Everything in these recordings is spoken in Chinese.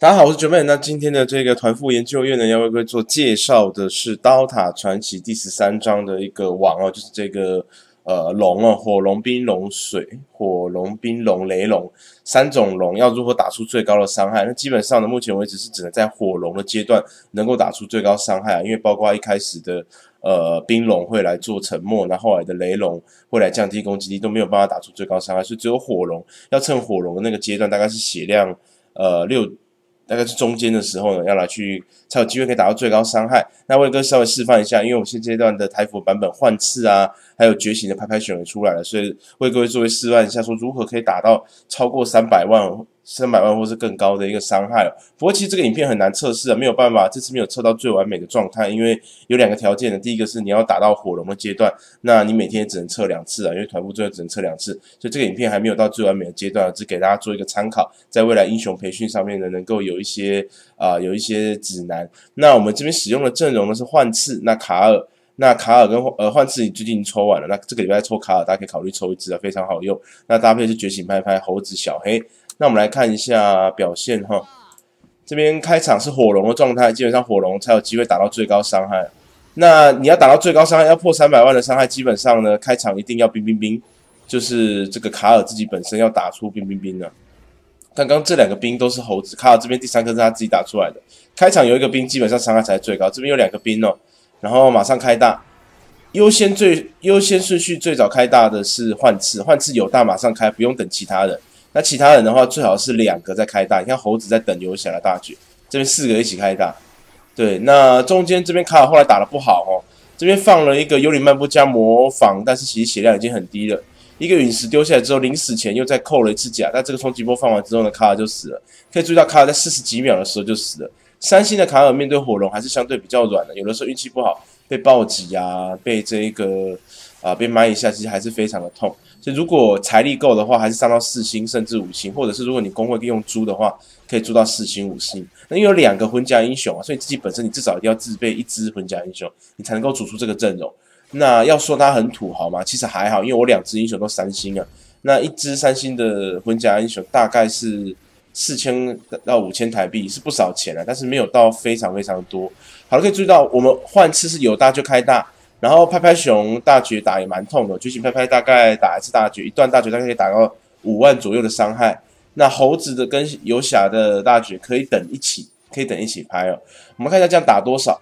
大家好，我是九妹。那今天的这个团副研究院呢，要为各位做介绍的是《刀塔传奇》第十三章的一个王哦，就是这个呃龙哦，火龙、冰龙、水火龙、冰龙、雷龙三种龙要如何打出最高的伤害？那基本上呢，目前为止是只能在火龙的阶段能够打出最高伤害啊，因为包括一开始的呃冰龙会来做沉默，那后来的雷龙会来降低攻击力，都没有办法打出最高伤害，所以只有火龙要趁火龙的那个阶段，大概是血量呃六。大概是中间的时候呢，要来去才有机会可以达到最高伤害。那魏哥稍微示范一下，因为我现阶段的台服版本换刺啊，还有觉醒的拍拍选也出来了，所以为各位作为示范一下，说如何可以打到超过三百万。三百万或是更高的一个伤害不过其实这个影片很难测试啊，没有办法，这次没有测到最完美的状态，因为有两个条件的。第一个是你要打到火龙的阶段，那你每天只能测两次啊，因为团部最后只能测两次，所以这个影片还没有到最完美的阶段，只给大家做一个参考，在未来英雄培训上面呢，能够有一些啊有一些指南。那我们这边使用的阵容呢是幻刺，那卡尔，那卡尔跟呃幻刺你最近抽完了，那这个礼拜抽卡尔，大家可以考虑抽一支啊，非常好用。那搭配是觉醒拍拍猴子小黑。那我们来看一下表现哈，这边开场是火龙的状态，基本上火龙才有机会打到最高伤害。那你要打到最高伤害，要破三百万的伤害，基本上呢，开场一定要冰冰冰，就是这个卡尔自己本身要打出冰冰冰的。刚刚这两个冰都是猴子，卡尔这边第三颗是他自己打出来的。开场有一个冰，基本上伤害才最高。这边有两个冰哦，然后马上开大，优先最优先顺序最早开大的是幻刺，幻刺有大马上开，不用等其他人。那其他人的话，最好是两个在开大。你看猴子在等游侠的大局，这边四个一起开大。对，那中间这边卡尔后来打的不好哦，这边放了一个幽灵漫步加模仿，但是其实血量已经很低了。一个陨石丢下来之后，临死前又再扣了一次甲。那这个冲击波放完之后呢，卡尔就死了。可以注意到卡尔在四十几秒的时候就死了。三星的卡尔面对火龙还是相对比较软的，有的时候运气不好被暴击啊，被这个啊被埋一下，其实还是非常的痛。所以如果财力够的话，还是上到四星甚至五星，或者是如果你工会用租的话，可以租到四星五星。那因为有两个魂甲英雄啊，所以自己本身你至少一定要自备一支魂甲英雄，你才能够组出这个阵容。那要说它很土豪吗？其实还好，因为我两只英雄都三星啊。那一支三星的魂甲英雄大概是四千到五千台币，是不少钱啊，但是没有到非常非常多。好了，可以注意到我们换次是有大就开大。然后拍拍熊大绝打也蛮痛的，觉醒拍拍大概打一次大绝，一段大绝大概可以打到五万左右的伤害。那猴子的跟游侠的大绝可以等一起，可以等一起拍哦。我们看一下这样打多少。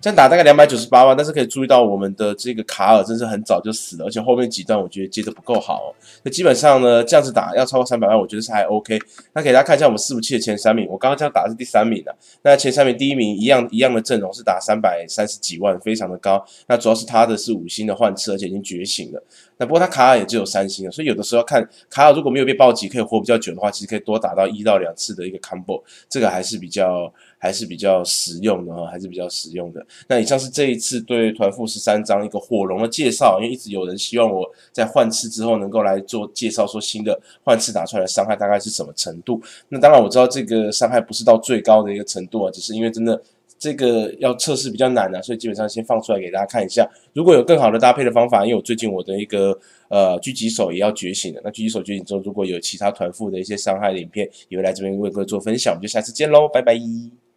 这样打大概两百九十八万，但是可以注意到我们的这个卡尔真是很早就死了，而且后面几段我觉得接的不够好。那基本上呢，这样子打要超过三百万，我觉得是还 OK。那给大家看一下我们四五七的前三名，我刚刚这样打的是第三名的。那前三名第一名一样一样的阵容是打三百三十几万，非常的高。那主要是他的是五星的换车，而且已经觉醒了。那不过它卡尔也只有三星了，所以有的时候看卡尔如果没有被暴击，可以活比较久的话，其实可以多打到一到两次的一个 combo，这个还是比较还是比较实用的哈，还是比较实用的。那以上是这一次对团副十三章一个火龙的介绍，因为一直有人希望我在换刺之后能够来做介绍，说新的换刺打出来的伤害大概是什么程度。那当然我知道这个伤害不是到最高的一个程度啊，只是因为真的。这个要测试比较难啊，所以基本上先放出来给大家看一下。如果有更好的搭配的方法，因为我最近我的一个呃狙击手也要觉醒了，那狙击手觉醒之后，如果有其他团副的一些伤害影片，也会来这边为各位做分享。我们就下次见喽，拜拜。